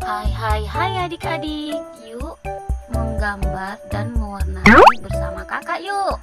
Hai hai hai adik-adik. Yuk menggambar dan mewarnai bersama kakak yuk